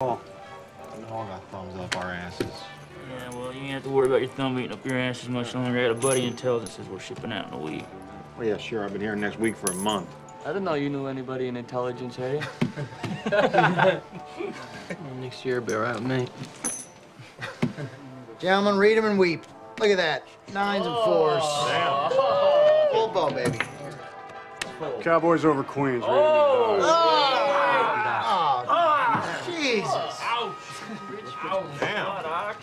Oh, we all got thumbs up our asses. Yeah, well, you ain't have to worry about your thumb eating up your ass as much longer. I got a buddy in intelligence says we're shipping out in a week. Oh, yeah, sure. I've been here next week for a month. I didn't know you knew anybody in intelligence, hey? Next year, be all right with me. Gentlemen, read them and weep. Look at that. Nines and fours. Oh. Full bow, baby. Cowboys over Queens. Ready Oh, Jesus. Ouch! Damn!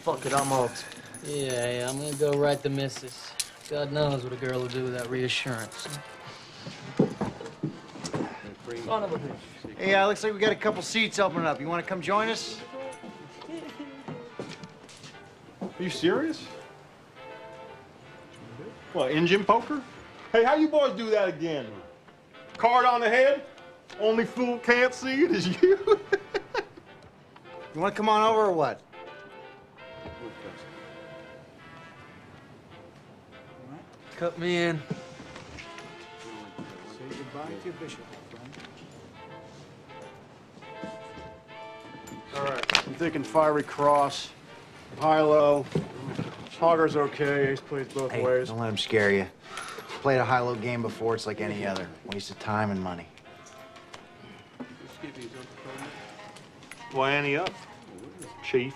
Fuck it, I'm out. Yeah, yeah, I'm gonna go right the missus. God knows what a girl will do without reassurance. Son of a bitch. Hey, uh, looks like we got a couple seats opening up. You want to come join us? Are you serious? What, Injun poker? Hey, how you boys do that again? Card on the head? Only fool can't see it is you. You want to come on over or what? Cut me in. say goodbye to your bishop All right. I'm thinking fiery cross, high low. Hogger's okay. Ace plays both Hey, ways. don't let him scare you. Played a high-low game before. It's like any other. Waste of time and money. Well, ante up, Chief.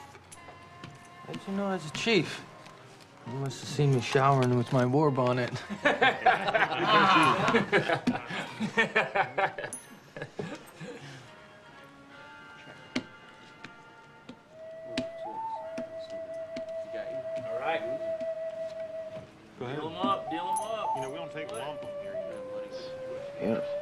How'd you know I was a chief? You must have seen me showering with my war bonnet. All right. Go ahead. Deal 'em up, deal 'em up. You know, we don't take lump here. Beautiful.